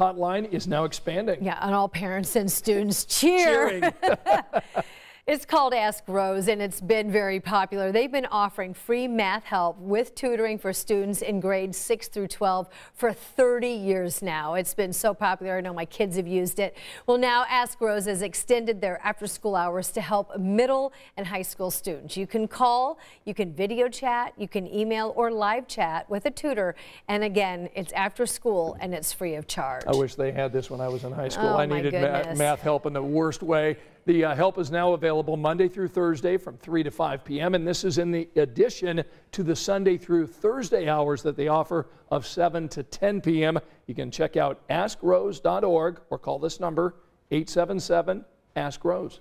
hotline is now expanding. Yeah, and all parents and students cheer. It's called Ask Rose and it's been very popular. They've been offering free math help with tutoring for students in grades 6 through 12 for 30 years now. It's been so popular. I know my kids have used it. Well, now Ask Rose has extended their after school hours to help middle and high school students. You can call, you can video chat, you can email or live chat with a tutor. And again, it's after school and it's free of charge. I wish they had this when I was in high school. Oh, I needed ma math help in the worst way. The uh, help is now available Monday through Thursday from 3 to 5 p.m. And this is in the addition to the Sunday through Thursday hours that they offer of 7 to 10 p.m. You can check out askrose.org or call this number 877 Ask Rose.